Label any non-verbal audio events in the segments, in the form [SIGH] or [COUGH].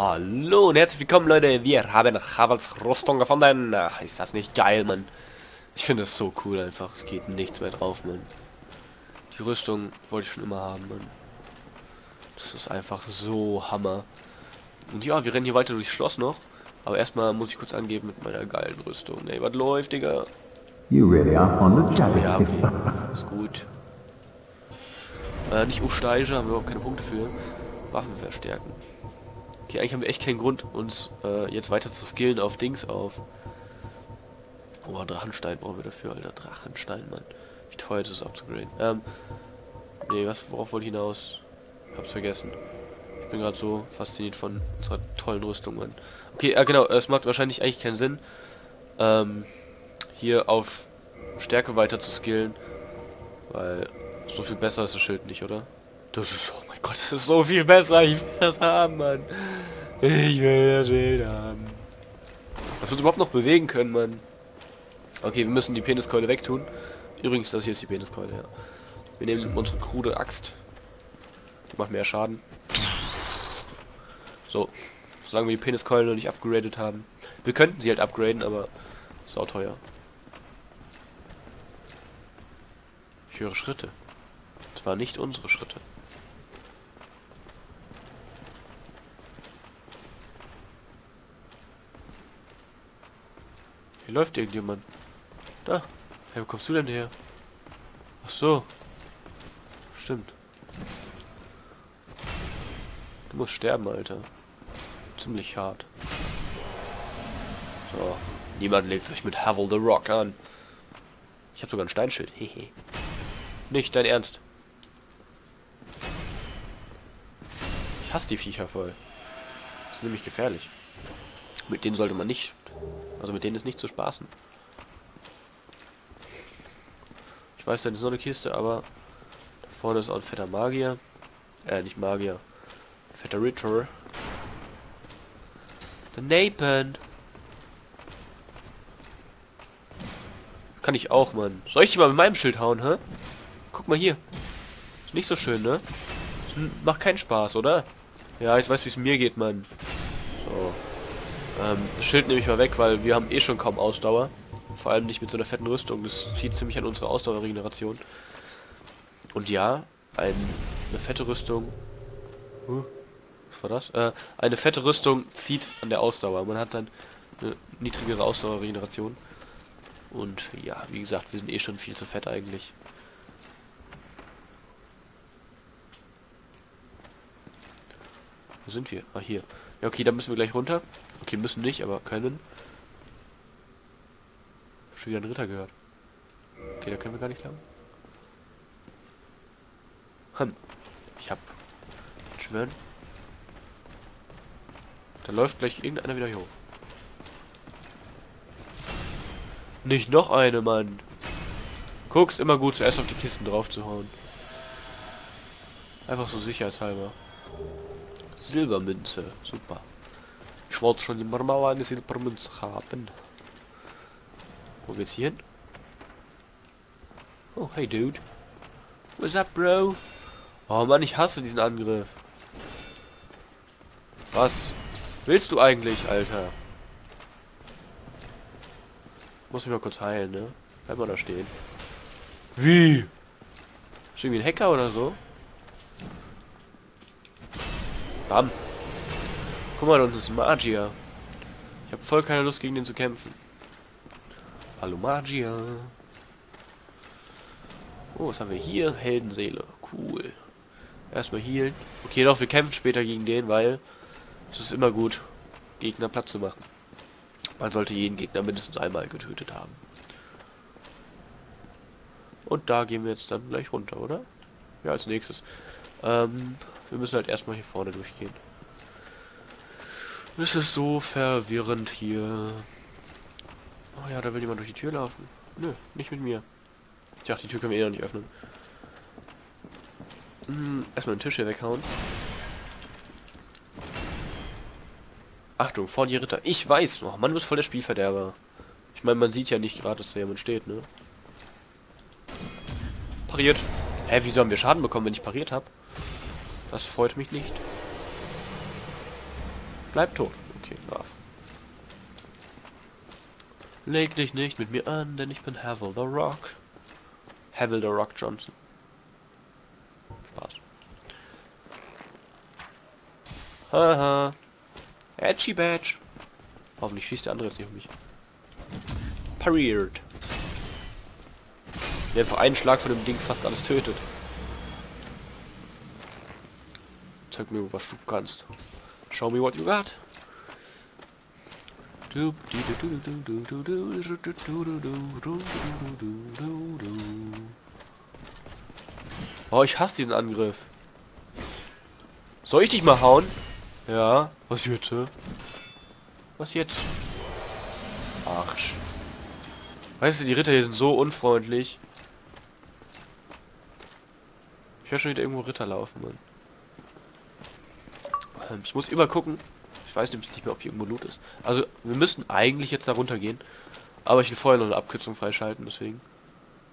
Hallo und herzlich willkommen Leute, wir haben Havels Rüstung gefunden. Ach, ist das nicht geil, Mann. Ich finde das so cool einfach, es geht nichts mehr drauf, Mann. Die Rüstung wollte ich schon immer haben, Mann. Das ist einfach so Hammer. Und ja, wir rennen hier weiter durchs Schloss noch. Aber erstmal muss ich kurz angeben mit meiner geilen Rüstung. Ey, was läuft, Digga? You really are on the Ja, okay. Ist gut. Äh, nicht aufsteigen, haben wir überhaupt keine Punkte für. Waffen verstärken. Okay, eigentlich haben wir echt keinen Grund, uns äh, jetzt weiter zu skillen auf Dings auf. Oh, Drachenstein brauchen wir dafür, Alter. Drachenstein, Mann. Wie teuer ist es abzugraden. Ähm, nee, was, worauf wollte ich hinaus? Hab's vergessen. Ich bin gerade so fasziniert von unserer tollen Rüstung, Mann. Okay, äh, genau, es macht wahrscheinlich eigentlich keinen Sinn, ähm, hier auf Stärke weiter zu skillen, weil so viel besser ist das Schild nicht, oder? Das ist, oh mein Gott, das ist so viel besser, ich will das haben, Mann. Ich will das Schild haben. Was wird überhaupt noch bewegen können, Mann? Okay, wir müssen die Peniskeule wegtun. Übrigens, das hier ist die Peniskeule, ja. Wir nehmen unsere krude Axt. Die macht mehr Schaden. So. Solange wir die Peniskeule noch nicht upgraded haben. Wir könnten sie halt upgraden, aber sauteuer. Ich höre Schritte. Das waren nicht unsere Schritte. Hier läuft irgendjemand. Da. Hey, wo kommst du denn her? Ach so. Stimmt. Du musst sterben, Alter. Ziemlich hart. So. Niemand legt sich mit Havel the Rock an. Ich habe sogar ein Steinschild. Hehe. [LAUGHS] Nicht dein Ernst. Ich hasse die Viecher voll. Das ist nämlich gefährlich. Mit denen sollte man nicht... Also mit denen ist nicht zu spaßen. Ich weiß, da ist noch eine Kiste, aber... Da vorne ist auch ein fetter Magier. Äh, nicht Magier. Fetter Ritter. Der Napen. Kann ich auch, Mann. Soll ich die mal mit meinem Schild hauen, hä? Guck mal hier. Ist nicht so schön, ne? Macht keinen Spaß, oder? Ja, ich weiß, wie es mir geht, Mann. Ähm, das Schild nehme ich mal weg, weil wir haben eh schon kaum Ausdauer. Vor allem nicht mit so einer fetten Rüstung. Das zieht ziemlich an unsere Ausdauerregeneration. Und ja, ein, eine fette Rüstung... Huh, was war das? Äh, eine fette Rüstung zieht an der Ausdauer. Man hat dann eine niedrigere Ausdauerregeneration. Und ja, wie gesagt, wir sind eh schon viel zu fett eigentlich. Wo sind wir? Ah, hier. Ja, okay, da müssen wir gleich runter. Okay, müssen nicht, aber können. Schon wieder ein Ritter gehört. Okay, da können wir gar nicht lang. Hm. Ich hab... Schwören. Da läuft gleich irgendeiner wieder hier hoch. Nicht noch eine, Mann. Guck's immer gut, zuerst auf die Kisten drauf zu hauen. Einfach so sicherheitshalber. Silbermünze, super. Ich wollte schon immer mal eine Silbermünze haben. Wo geht's hier hin? Oh, hey Dude. What's up, Bro? Oh Mann, ich hasse diesen Angriff. Was willst du eigentlich, Alter? Muss mich mal kurz heilen, ne? Bleib mal da stehen. Wie? Ist irgendwie ein Hacker oder so? Bam. Guck mal, da unten ist Magier. Ich habe voll keine Lust, gegen den zu kämpfen. Hallo Magier. Oh, was haben wir hier? Heldenseele. Cool. Erstmal healen. Okay, doch, wir kämpfen später gegen den, weil es ist immer gut, Gegner Platz zu machen. Man sollte jeden Gegner mindestens einmal getötet haben. Und da gehen wir jetzt dann gleich runter, oder? Ja, als nächstes. Ähm, wir müssen halt erstmal hier vorne durchgehen. Es ist so verwirrend hier. Oh ja, da will jemand durch die Tür laufen. Nö, nicht mit mir. Ich dachte, die Tür können wir eh noch nicht öffnen. Hm, erstmal den Tisch hier weghauen. Achtung, vor die Ritter. Ich weiß noch, man, du bist voll der Spielverderber. Ich meine, man sieht ja nicht gerade, dass da jemand steht, ne? Pariert. Hä, wieso haben wir Schaden bekommen, wenn ich pariert habe? Das freut mich nicht. Bleib tot. Okay, brav. Leg dich nicht mit mir an, denn ich bin Havel the Rock. Havel the Rock Johnson. Spaß. Haha. Edgy Badge. Hoffentlich schießt der andere jetzt nicht auf mich. Pariert. Der einfach einen Schlag von dem Ding fast alles tötet. Zeig mir, was du kannst. Show me what you got. Oh, ich hasse diesen Angriff. Soll ich dich mal hauen? Ja. Was jetzt? Was jetzt? Arsch. Weißt du, die Ritter hier sind so unfreundlich. Ich höre schon wieder irgendwo Ritter laufen, Mann. Ich muss immer gucken. Ich weiß nämlich nicht mehr, ob hier irgendwo Loot ist. Also, wir müssten eigentlich jetzt da runtergehen. Aber ich will vorher noch eine Abkürzung freischalten, deswegen.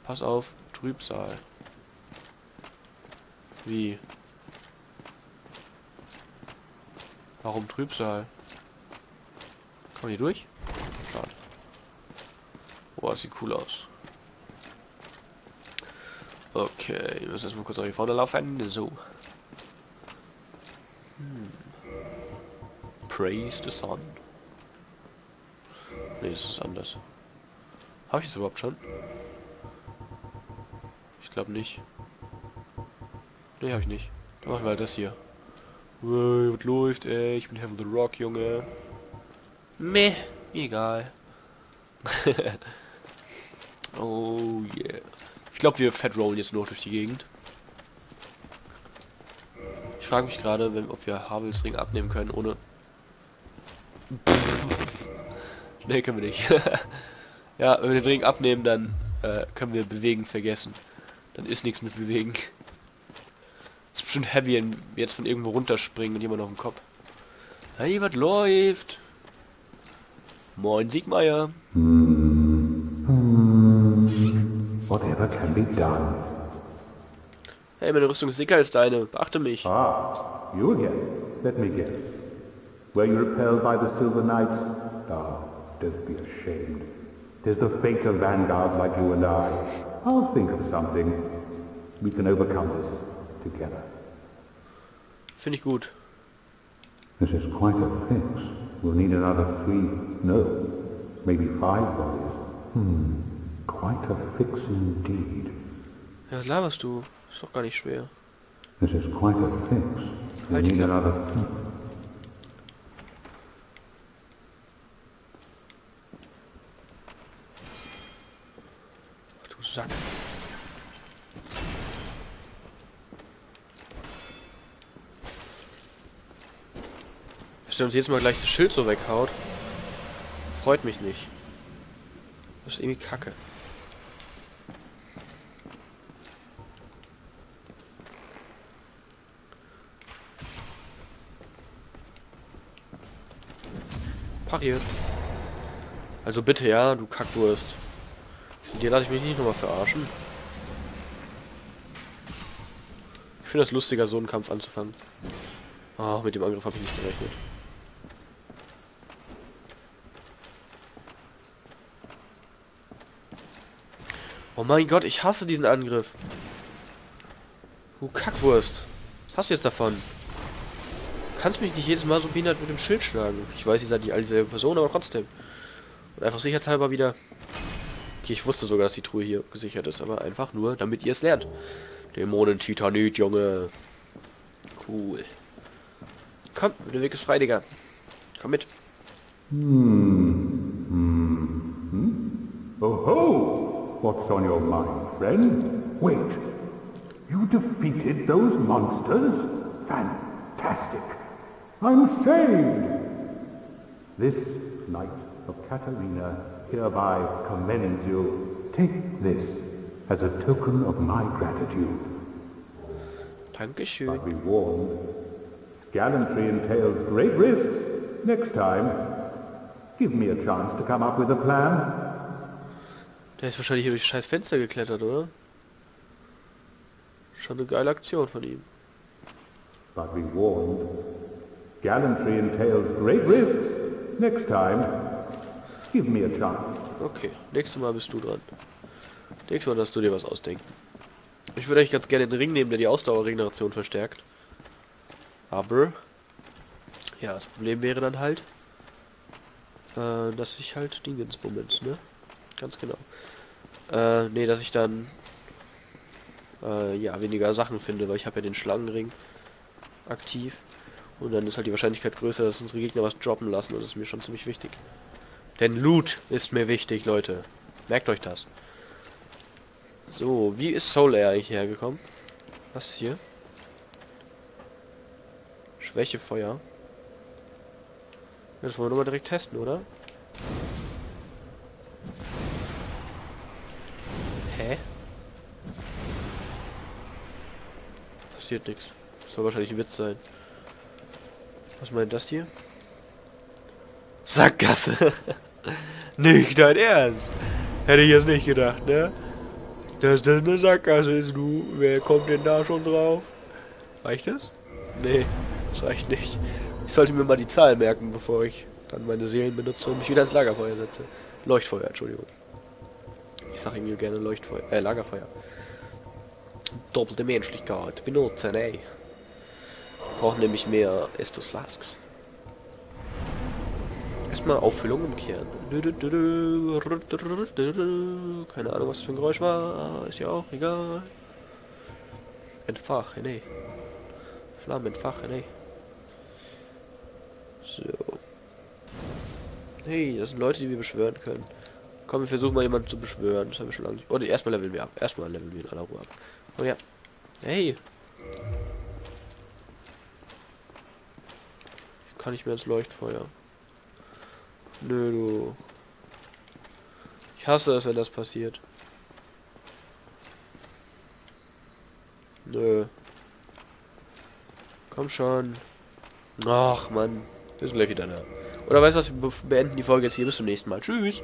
Pass auf, Trübsal. Wie? Warum Trübsal? Kann man hier durch? Schade. Boah, sieht cool aus. Okay, wir müssen erstmal kurz nach hier vorne laufen. So. Praise the Sun. Nee, das ist anders. Habe ich das überhaupt schon? Ich glaube nicht. Nee, habe ich nicht. Dann machen wir halt das hier. Wow, was läuft, ey? Ich bin Heaven the Rock, Junge. Meh, egal. [LAUGHS] oh yeah. Ich glaube, wir fat rollen jetzt nur durch die Gegend. Ich frage mich gerade, ob wir Havels Ring abnehmen können, ohne... nee, können wir nicht. [LAUGHS] ja, wenn wir den Ring abnehmen, dann äh, können wir bewegen vergessen. Dann ist nichts mit bewegen. ist bestimmt heavy, wenn wir jetzt von irgendwo runterspringen und jemand auf dem Kopf. Hey, was läuft? Moin, Siegmeier. Whatever can be done. Hey, meine Rüstung ist dicker als deine. Beachte mich. Ah, again. Let me guess. Were you repelled by the Silver Knights? Ah, don't be ashamed. There's the fate of vanguards like you and I. I'll think of something. We can overcome this together. Finde ich gut. This is quite a fix. We'll need another three, no, maybe five bodies. Hmm, quite a fix indeed. Ja, was laberst du? Ist doch gar nicht schwer. This is quite a fix. We'll need another... Sack. Dass der uns jetzt mal gleich das Schild so weghaut. Freut mich nicht. Das ist irgendwie kacke. Pariert. Also bitte, ja, du Kackwurst. Dir lasse ich mich nicht nochmal verarschen. Ich finde das lustiger, so einen Kampf anzufangen. Ah, mit dem Angriff habe ich nicht gerechnet. Oh mein Gott, ich hasse diesen Angriff. Du Kackwurst. Was hast du jetzt davon? Du kannst mich nicht jedes Mal so behindert mit dem Schild schlagen. Ich weiß, ihr seid die all dieselbe Person, aber trotzdem. Und einfach sicherheitshalber wieder... Okay, ich wusste sogar, dass die Truhe hier gesichert ist, aber einfach nur, damit ihr es lernt. Dämonen-Titanit, Junge. Cool. Komm, der Weg ist frei, Digga. Komm mit. Oh ho! What's on your mind, friend? Wait. You defeated those monsters? Fantastic. I'm saved. This Knight of Katarina hereby commends you. Take this as a token of my gratitude. Dankeschön. But be warned, gallantry entails great risks. Next time, give me a chance to come up with a plan. Der ist wahrscheinlich hier durch scheiß Fenster geklettert, oder? Schon eine geile Aktion von ihm. But be warned, Gallantry entails great risks. Next time, give me a chance. Okay, nächstes Mal bist du dran. Nächstes Mal darfst du dir was ausdenken. Ich würde euch ganz gerne den Ring nehmen, der die Ausdauerregeneration verstärkt. Aber... Ja, das Problem wäre dann halt... Äh, dass ich halt Dingensbummens, ne? Ganz genau. Äh, nee, dass ich dann... Äh, ja, weniger Sachen finde, weil ich habe ja den Schlangenring aktiv. Und dann ist halt die Wahrscheinlichkeit größer, dass unsere Gegner was droppen lassen. Und das ist mir schon ziemlich wichtig. Denn Loot ist mir wichtig, Leute. Merkt euch das. So, wie ist Soul Air eigentlich hergekommen? Was hier? Schwäche Feuer. Das wollen wir mal direkt testen, oder? Hä? Passiert nichts. Soll wahrscheinlich ein Witz sein. Was meint das hier? Sackgasse. [LAUGHS] nicht dein Ernst. Hätte ich jetzt nicht gedacht, ne? Dass das eine Sackgasse ist, du. Wer kommt denn da schon drauf? Reicht das? Nee, das reicht nicht. Ich sollte mir mal die Zahl merken, bevor ich dann meine Seelen benutze und mich wieder ins Lagerfeuer setze. Leuchtfeuer, Entschuldigung. Ich sage irgendwie gerne Leuchtfeuer, äh, Lagerfeuer. Doppelte Menschlichkeit benutzen, ey. Brauchen nämlich mehr Estus Flasks. Erstmal Auffüllung umkehren. Keine Ahnung, was das für ein Geräusch war. Ist ja auch egal. Entfachen, nee. Flammen entfachen, nee. So. Hey, das sind Leute, die wir beschwören können. Komm, wir versuchen mal jemanden zu beschwören. Das haben wir schon lange nicht. Oh, erstmal leveln wir ab. Erstmal leveln wir in aller Ruhe ab. Oh ja. Hey. Ich kann nicht mehr ins Leuchtfeuer. Nö, du. Ich hasse es, wenn das passiert. Nö. Komm schon. Ach, Mann. Wir sind gleich wieder da. Oder weißt du was, wir beenden die Folge jetzt hier. Bis zum nächsten Mal. Tschüss.